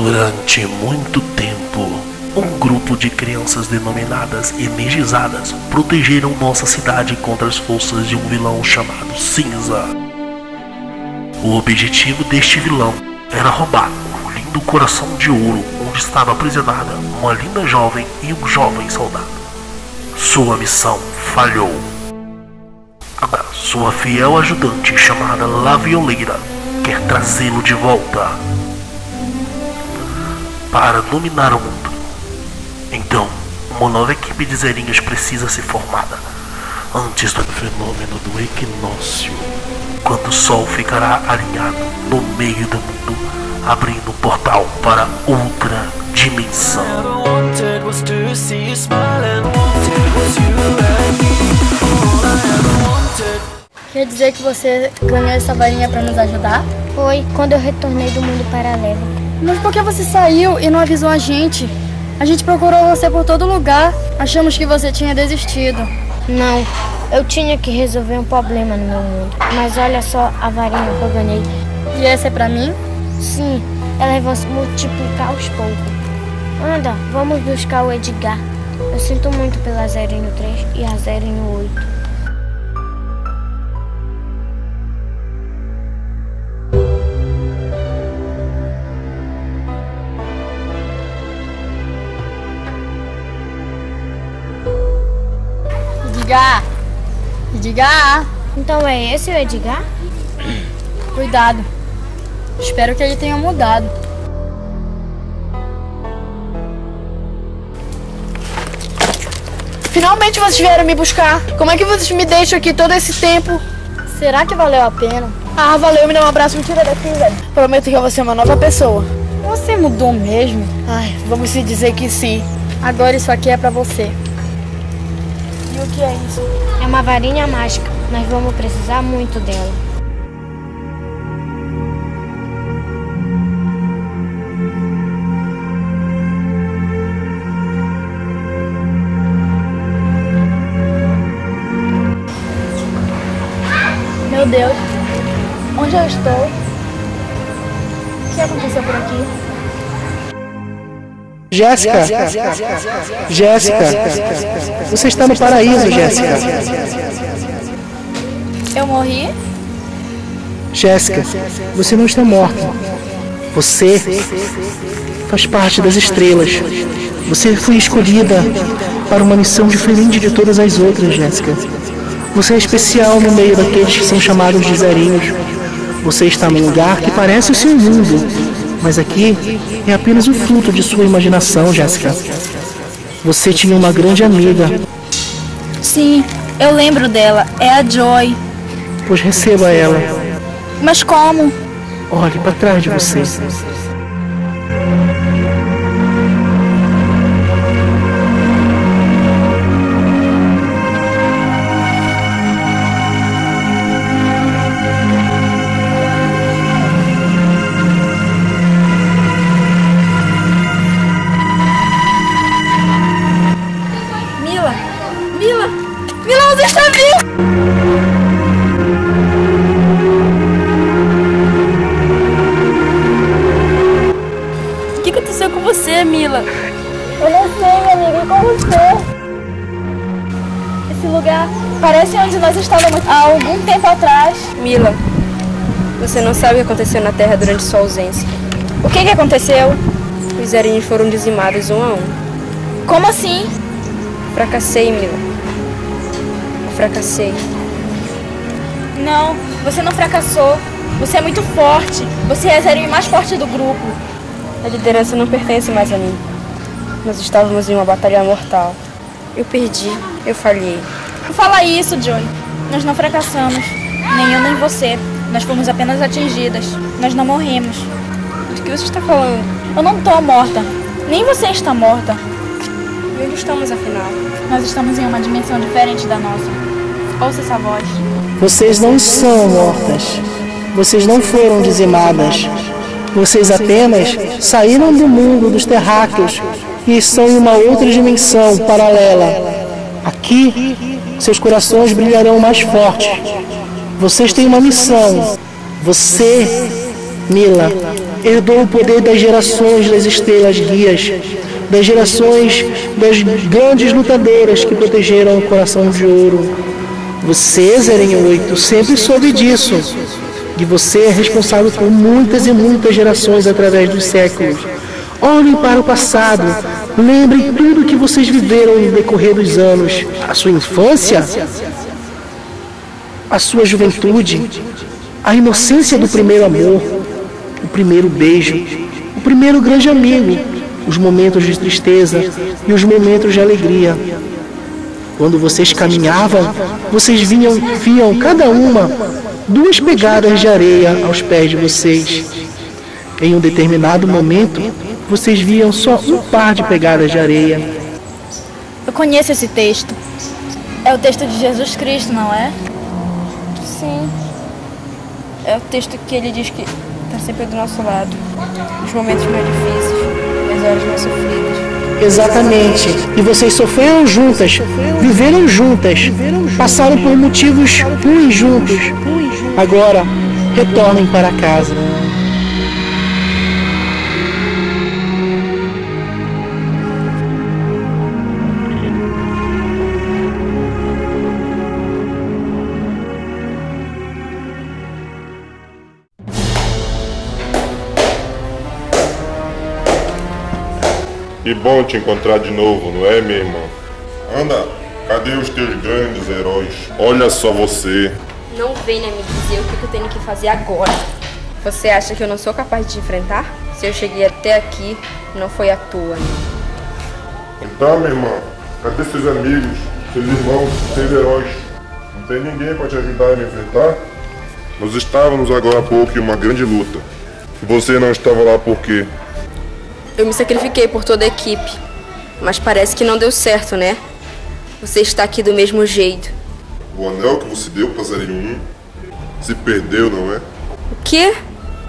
Durante muito tempo, um grupo de crianças denominadas energizadas protegeram nossa cidade contra as forças de um vilão chamado Cinza. O objetivo deste vilão era roubar um lindo coração de ouro onde estava aprisionada uma linda jovem e um jovem soldado. Sua missão falhou. Agora, sua fiel ajudante chamada La Violeira quer trazê-lo de volta para dominar o mundo. Então, uma nova equipe de zerinhos precisa ser formada antes do fenômeno do equinócio, quando o Sol ficará alinhado no meio do mundo, abrindo um portal para outra dimensão. Quer dizer que você ganhou essa varinha para nos ajudar? Foi, quando eu retornei do mundo paralelo. Mas por que você saiu e não avisou a gente? A gente procurou você por todo lugar. Achamos que você tinha desistido. Não, eu tinha que resolver um problema no meu mundo. Mas olha só a varinha que eu ganhei. E essa é pra mim? Sim, ela vai se multiplicar aos poucos. Anda, vamos buscar o Edgar. Eu sinto muito pela 0 no 3 e a 0 no 8. Edgar! Edgar! Então é esse o Edgar? Cuidado. Espero que ele tenha mudado. Finalmente vocês vieram me buscar. Como é que vocês me deixam aqui todo esse tempo? Será que valeu a pena? Ah, valeu, me dá um abraço, me tira daqui, velho. Prometo que eu vou ser uma nova pessoa. Você mudou mesmo? Ai, vamos se dizer que sim. Agora isso aqui é pra você. E o que é isso? É uma varinha mágica. Nós vamos precisar muito dela. Meu Deus, onde eu estou? O que aconteceu por aqui? Jéssica, Jéssica, você está no paraíso, Jéssica. Eu morri? Jéssica, você não está morta. Você faz parte das estrelas. Você foi escolhida para uma missão diferente de todas as outras, Jéssica. Você é especial no meio daqueles que são chamados de zerinhos. Você está num lugar que parece o seu mundo, mas aqui é apenas o fruto de sua imaginação, Jéssica. Você tinha uma grande amiga, Sim, eu lembro dela. É a Joy. pois receba ela. Mas como? Olhe para trás de você. Você, Mila? Eu não sei, minha amiga, e com você? Esse lugar parece onde nós estávamos há algum tempo atrás. Mila, você não sabe o que aconteceu na Terra durante sua ausência. O que, que aconteceu? Os zerinhos foram dizimados um a um. Como assim? Fracassei, Mila. Eu fracassei. Não, você não fracassou. Você é muito forte. Você é a zerinho mais forte do grupo. A liderança não pertence mais a mim. Nós estávamos em uma batalha mortal. Eu perdi, eu falhei. Não fala isso, Joy. Nós não fracassamos. Nem eu nem você. Nós fomos apenas atingidas. Nós não morremos. De que você está falando? Eu não tô morta. Nem você está morta. E onde estamos afinal? Nós estamos em uma dimensão diferente da nossa. Ouça essa voz. Vocês não são mortas. Vocês não foram dizimadas. Vocês apenas saíram do mundo dos terráqueos e estão em uma outra dimensão paralela. Aqui, seus corações brilharão mais forte. Vocês têm uma missão. Você, Mila, herdou o poder das gerações das estrelas guias, das gerações das grandes lutadoras que protegeram o coração de ouro. Você, Zerinho 8, sempre soube disso. E você é responsável por muitas e muitas gerações através dos séculos. Olhem para o passado, lembrem tudo que vocês viveram no decorrer dos anos. A sua infância, a sua juventude, a inocência do primeiro amor, o primeiro beijo, o primeiro grande amigo, os momentos de tristeza e os momentos de alegria. Quando vocês caminhavam, vocês vinham, viam cada uma duas pegadas de areia aos pés de vocês. Em um determinado momento, vocês viam só um par de pegadas de areia. Eu conheço esse texto. É o texto de Jesus Cristo, não é? Sim. É o texto que ele diz que está sempre do nosso lado. Nos momentos mais difíceis, nas horas mais sofridas. Exatamente. E vocês sofreram juntas, viveram juntas, passaram por motivos ruins juntos. Agora, retornem para casa. Que bom te encontrar de novo, não é, minha irmã? Anda, cadê os teus grandes heróis? Olha só você. Não venha me dizer o que eu tenho que fazer agora. Você acha que eu não sou capaz de te enfrentar? Se eu cheguei até aqui, não foi à toa. Né? Então, minha irmã, cadê seus amigos, seus irmãos, seus heróis? Não tem ninguém para te ajudar a me enfrentar? Nós estávamos agora há pouco em uma grande luta. Você não estava lá por quê? Eu me sacrifiquei por toda a equipe, mas parece que não deu certo, né? Você está aqui do mesmo jeito. O anel que você deu para 01 se perdeu, não é? O quê?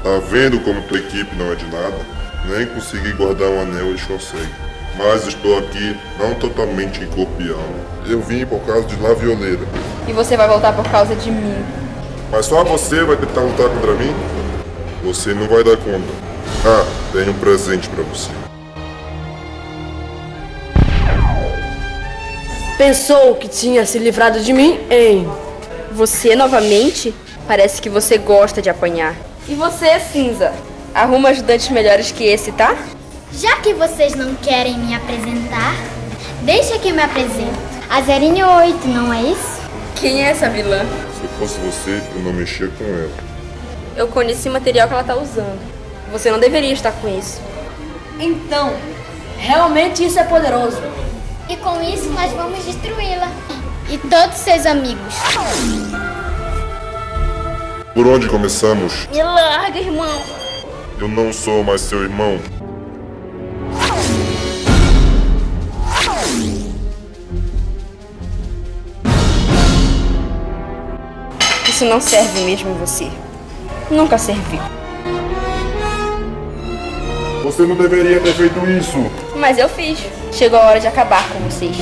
Tá vendo como tua equipe não é de nada? Nem conseguir guardar um anel eles conseguem. Mas estou aqui não totalmente em corpo e alma. Eu vim por causa de La Violeira. E você vai voltar por causa de mim. Mas só você vai tentar lutar contra mim? Você não vai dar conta. Ah, tenho um presente para você. Pensou que tinha se livrado de mim, hein? Você novamente? Parece que você gosta de apanhar. E você, Cinza? Arruma ajudantes melhores que esse, tá? Já que vocês não querem me apresentar, deixa que eu me apresento. A Zerinho 8, não é isso? Quem é essa vilã? Se eu fosse você, eu não mexia com ela. Eu conheci o material que ela tá usando. Você não deveria estar com isso. Então, realmente isso é poderoso. E com isso nós vamos destruí-la. E todos seus amigos. Por onde começamos? Me larga, irmão. Eu não sou mais seu irmão. Isso não serve mesmo em você. Nunca serviu. Você não deveria ter feito isso. Mas eu fiz. Chegou a hora de acabar com vocês.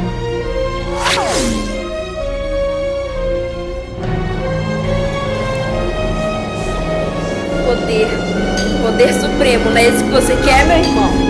Poder. Poder supremo, não é esse que você quer, meu irmão?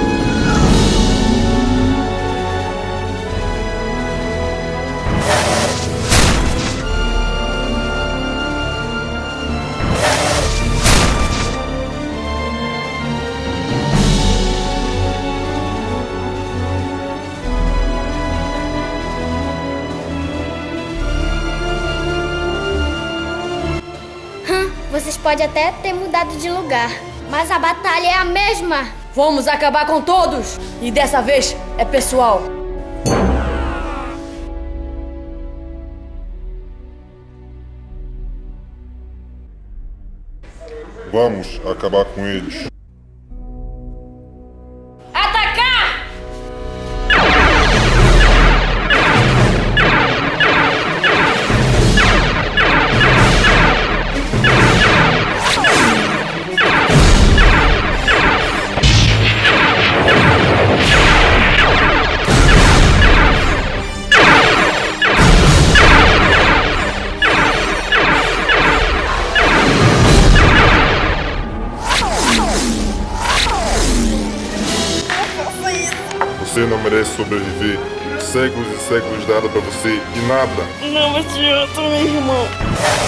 Podem até ter mudado de lugar, mas a batalha é a mesma. Vamos acabar com todos! E dessa vez é pessoal. Vamos acabar com eles. Sobreviver. Séculos e séculos dado pra você e nada. Não adianta, meu irmão. Venha,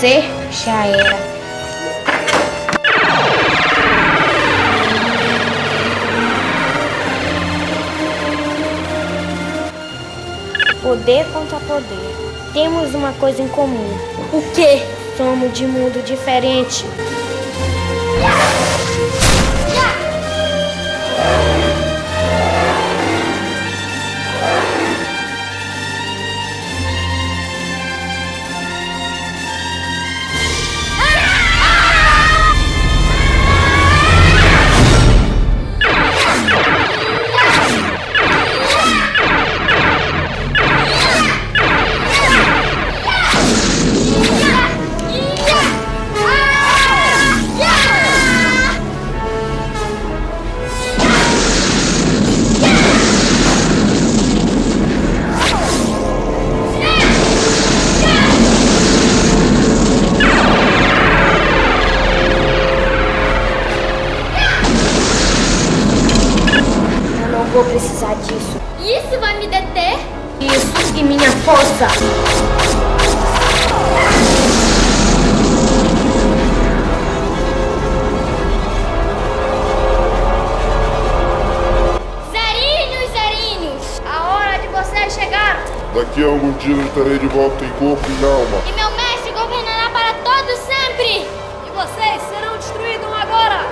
Você já era. Poder contra poder. Temos uma coisa em comum. O quê? Somos de mundo diferente. Daqui a algum dia eu estarei de volta em corpo e alma. E meu mestre governará para todos sempre! E vocês serão destruídos agora!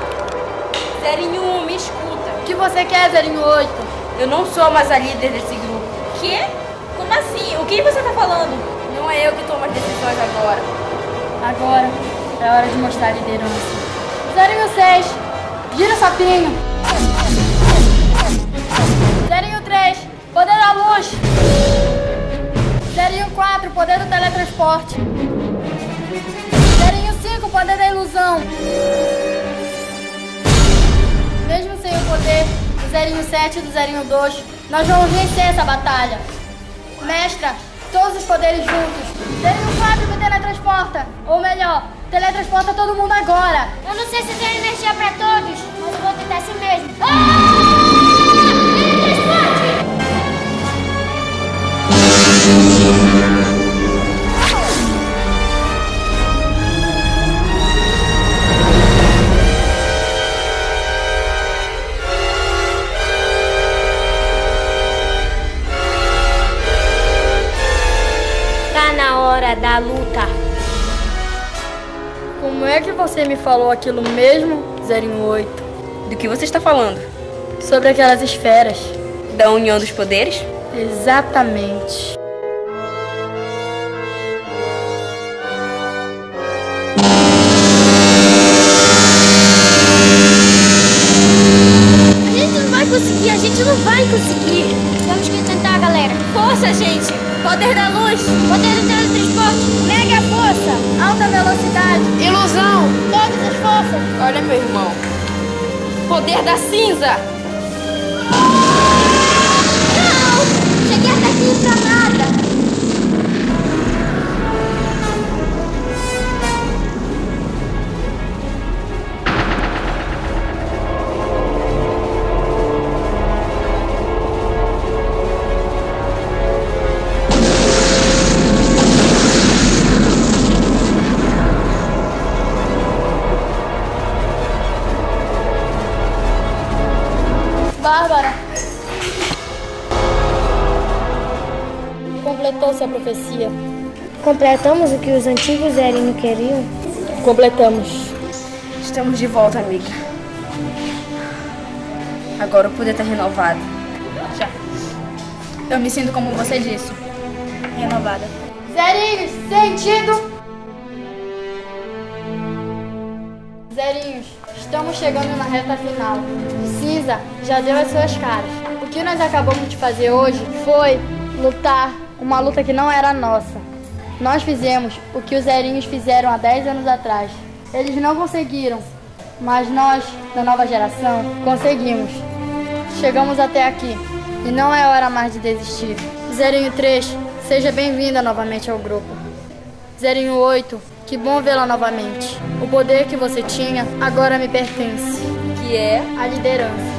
Zerinho 1, me escuta. O que você quer, Zerinho 8? Eu não sou mais a líder desse grupo. Quê? Como assim? O que você tá falando? Não é eu que tomo as decisões agora. Agora é hora de mostrar liderança. Zerinho 6, gira sapinho. Zerinho 3, poder da luz. Zerinho 4, poder do teletransporte. Zerinho 5, poder da ilusão. Mesmo sem o poder do Zerinho 7 e do Zerinho 2, nós vamos vencer essa batalha. Mestra, todos os poderes juntos. Zerinho 4 me teletransporta. Ou melhor, teletransporta todo mundo agora. Eu não sei se tem energia para todos, mas eu vou tentar assim mesmo. Ah! Você me falou aquilo mesmo, Zerinho 8? Do que você está falando? Sobre aquelas esferas. Da união dos poderes? Exatamente. Poder da cinza! Não! Cheguei até aqui pra nada. Profecia. Completamos o que os antigos Eren queriam? Completamos. Estamos de volta, amiga. Agora o poder tá renovado. Já. Eu me sinto como você disse. Renovada. Zerinhos, sentido. Zerinhos, estamos chegando na reta final. Cinza já deu as suas caras. O que nós acabamos de fazer hoje foi lutar uma luta que não era nossa. Nós fizemos o que os Zerinhos fizeram há 10 anos atrás. Eles não conseguiram, mas nós, da nova geração, conseguimos. Chegamos até aqui e não é hora mais de desistir. Zerinho 3, seja bem-vinda novamente ao grupo. Zerinho 8, que bom vê-la novamente. O poder que você tinha agora me pertence. Que é A liderança.